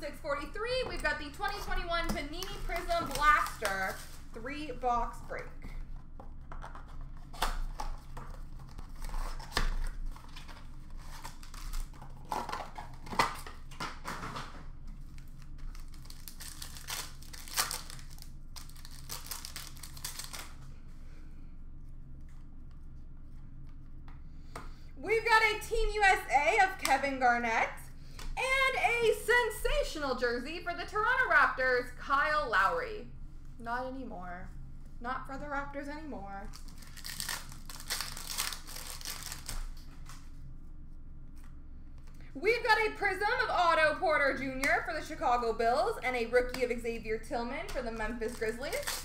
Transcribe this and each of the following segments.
643. We've got the 2021 Panini Prizm Blaster three box break. We've got a Team USA of Kevin Garnett a sensational jersey for the Toronto Raptors, Kyle Lowry. Not anymore. Not for the Raptors anymore. We've got a Prizm of Otto Porter Jr. for the Chicago Bulls and a rookie of Xavier Tillman for the Memphis Grizzlies.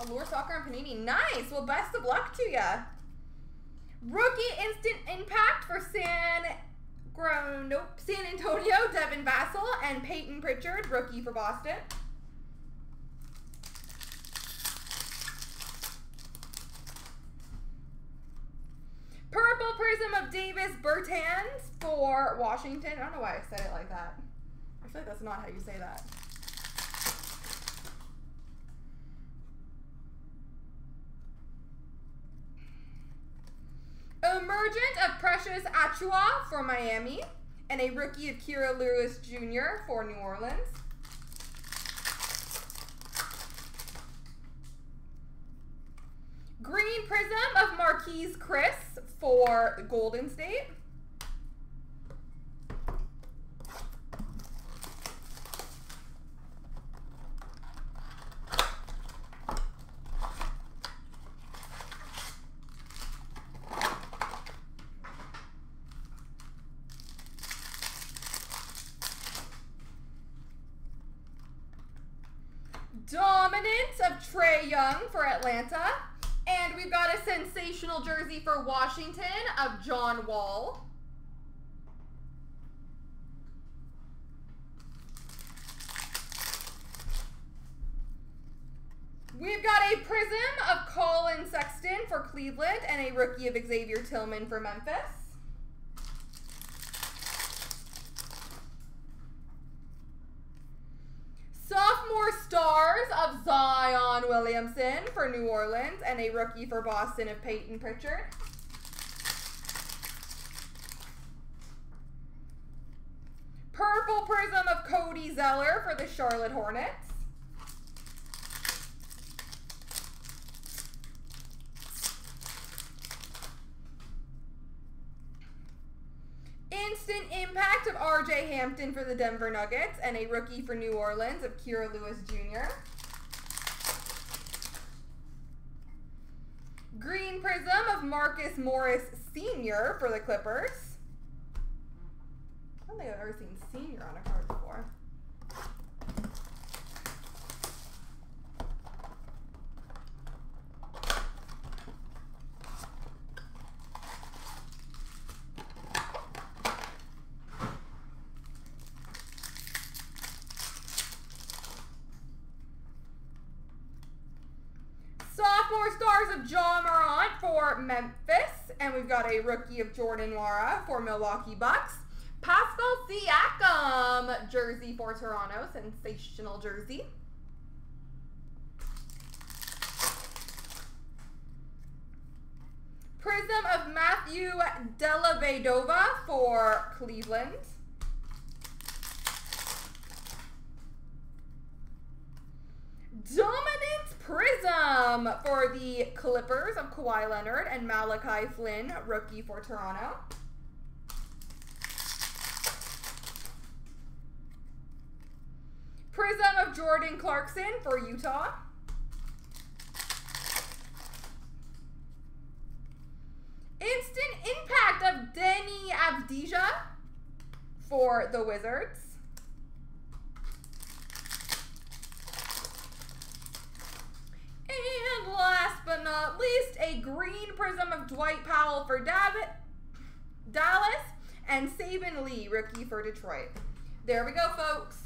Allure Soccer and Panini. Nice. Well, best of luck to you. Rookie instant impact for San nope, San Antonio, Devin Vassell, and Peyton Pritchard, rookie for Boston. Purple Prizm of Davis Bertans for Washington. I don't know why I said it like that. I feel like that's not how you say that. Emergent of Precious Achiuwa for Miami. And a rookie of Kira Lewis Jr. for New Orleans. Green Prizm of Marquese Chriss for Golden State. Dominance of Trae Young for Atlanta. And we've got a sensational jersey for Washington of John Wall. We've got a prizm of Collin Sexton for Cleveland and a rookie of Xavier Tillman for Memphis. Sophomore stars of Zion Williamson for New Orleans and a rookie for Boston of Peyton Pritchard. Purple Prizm of Cody Zeller for the Charlotte Hornets. Instant impact of RJ Hampton for the Denver Nuggets and a rookie for New Orleans of Kira Lewis Jr. Green Prizm of Marcus Morris Sr. for the Clippers. I don't think I've ever seen Sr. on a card Sophomore stars of Ja Morant for Memphis. And we've got a rookie of Jordan Nwora for Milwaukee Bucks. Pascal Siakam jersey for Toronto. Sensational jersey. Prizm of Matthew Dellavedova for Cleveland. Dominant Prizm for the Clippers of Kawhi Leonard and Malachi Flynn, rookie for Toronto. Prizm of Jordan Clarkson for Utah. Instant Impact of Deni Avdija for the Wizards. And last but not least, a green prizm of Dwight Powell for Dallas and Saben Lee, rookie for Detroit. There we go, folks.